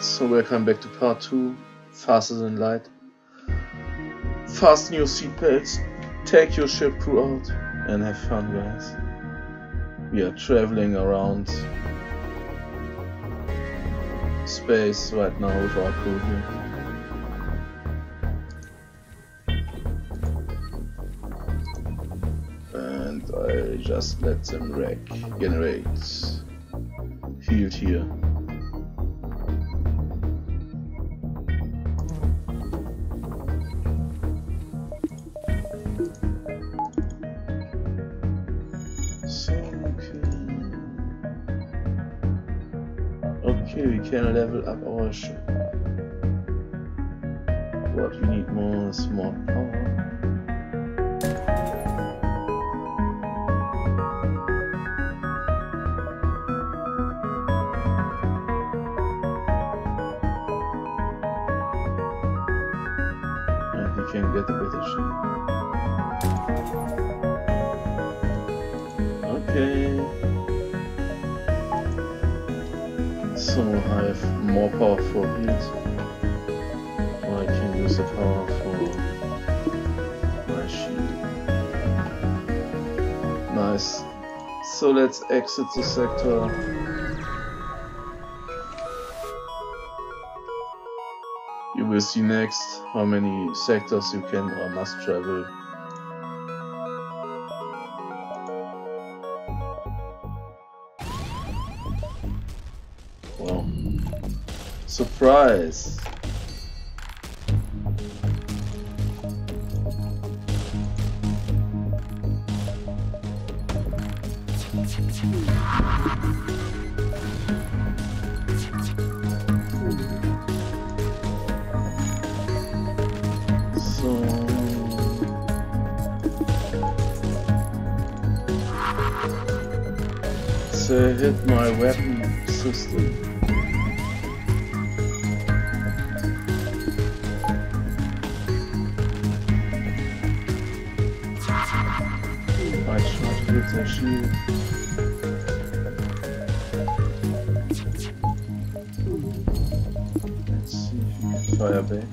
So welcome back to part 2, Faster Than Light. Fasten your seatbelts, take your ship crew out, and have fun guys. We are traveling around space right now with our crew here. And I just let them wreck generate field here. So, okay. Okay, we can level up our ship. But we need more smart power. And we can get a better ship. Okay. So I have more power for heals. Or I can use the power for my shield. Nice. So let's exit the sector. You will see next how many sectors you can or must travel Wow. Surprise! Hit my weapon system. Try to hit their shield. Let's see if we can fire back.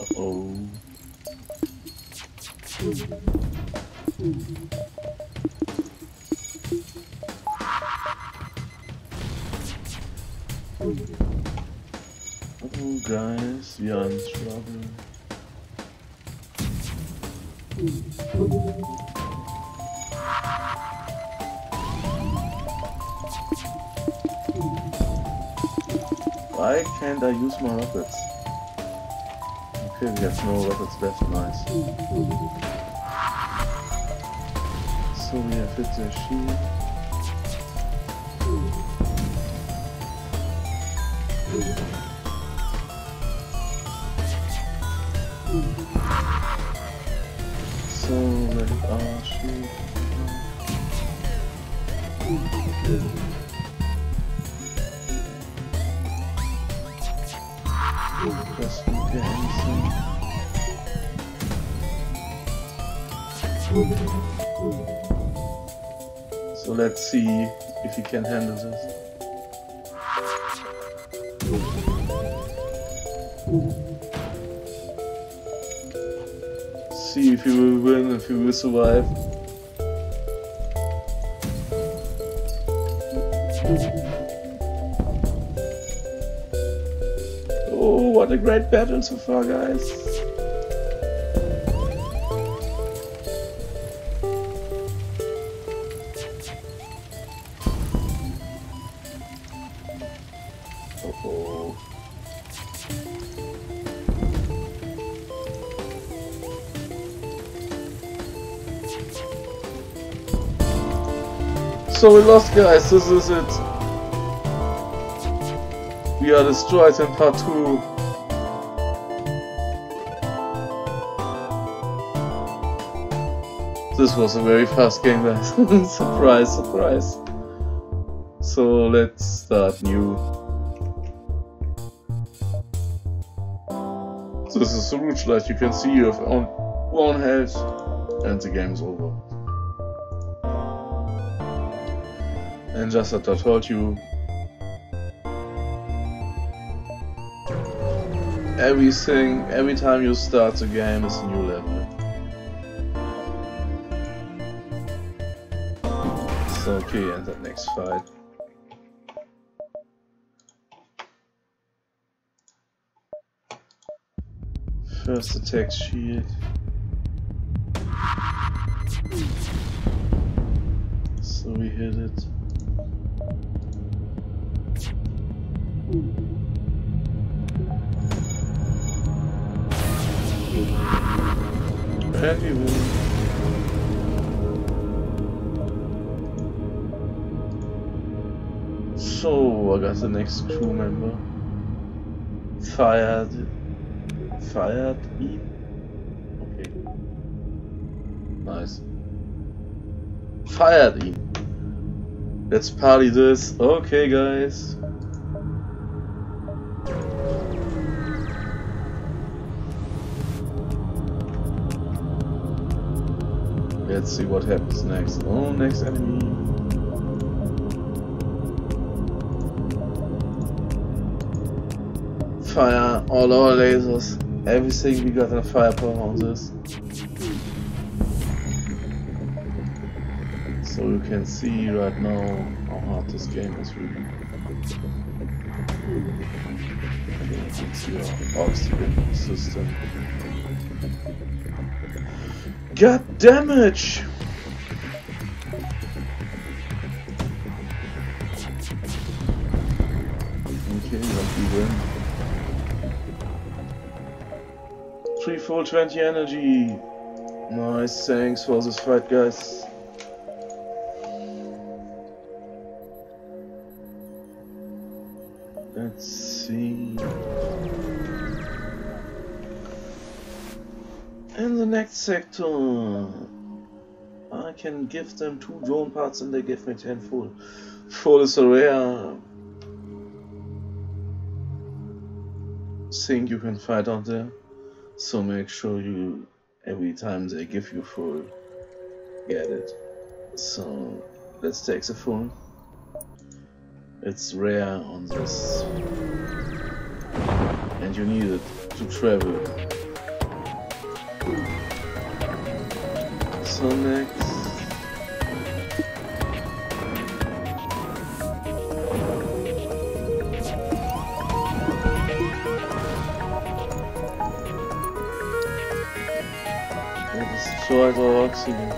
Uh-oh. Oh guys, we are in trouble. Why can't I use more rockets? Okay, we have no rockets left, nice. So we have hit the shield. At anything. So let's see if he can handle this. See if he will win, if he will survive. Oh, what a great battle so far, guys. So we lost guys, this is it. We are destroyed in part 2. This was a very fast game guys. surprise, surprise. So let's start new. This is the Roguelite, you can see you have on one health and the game's over. And just as I told you, everything, every time you start the game is a new level. So okay, and the next fight. First attack shield. So we hit it. So, I got the next crew member. Fired. Fired him? Okay. Nice. Fired him. Let's party this. Okay, guys. Let's see what happens next. Oh, next enemy. Fire all our lasers. Everything we got in firepower on. So you can see right now how hard this game is really. It's your oxygen system. Got damage! Okay, lucky win. 3 full 20 energy. Nice, thanks for this fight, guys. Sector, I can give them two drone parts and they give me 10 full. Full is a rare thing you can fight out there. So make sure you, every time they give you full, get it. So let's take the full. It's rare on this. And you need it to travel. So next. I destroyed our oxygen.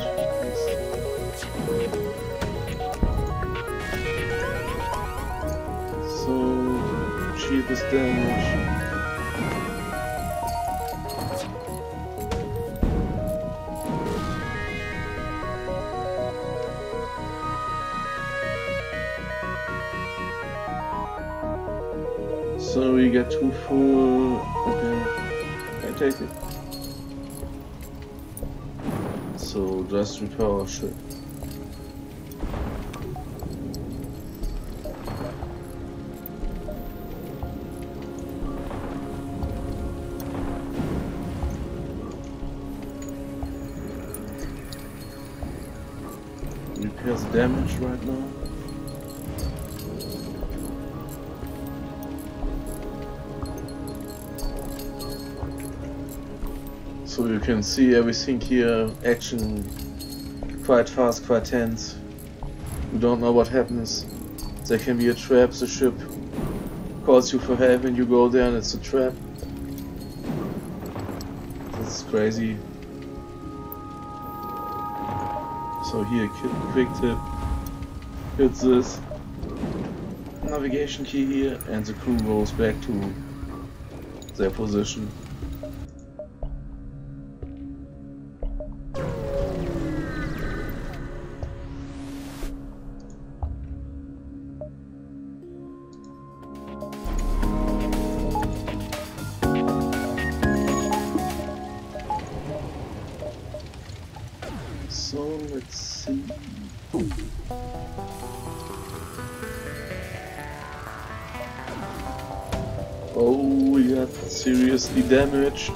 So cheapest damage. So we get two full. Okay, I take it. So just repair our ship. Repairs damage right now. So you can see everything here, action quite fast, quite tense. You don't know what happens. There can be a trap, the ship calls you for help and you go there and it's a trap. That's crazy. So here, quick tip. Hit this navigation key here and the crew goes back to their position. Let's see. Oh, we got seriously damaged.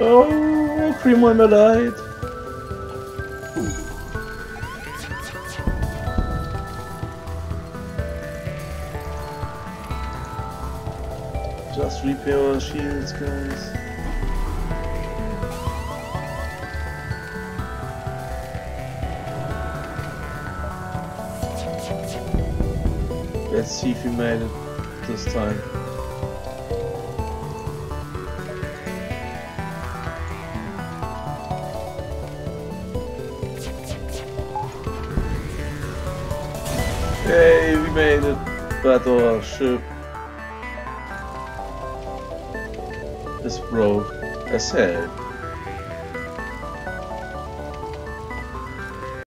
Oh, Primo Melite! Just repair shields, guys. Let's see if we made it this time. Hey, we made it, but is as hell.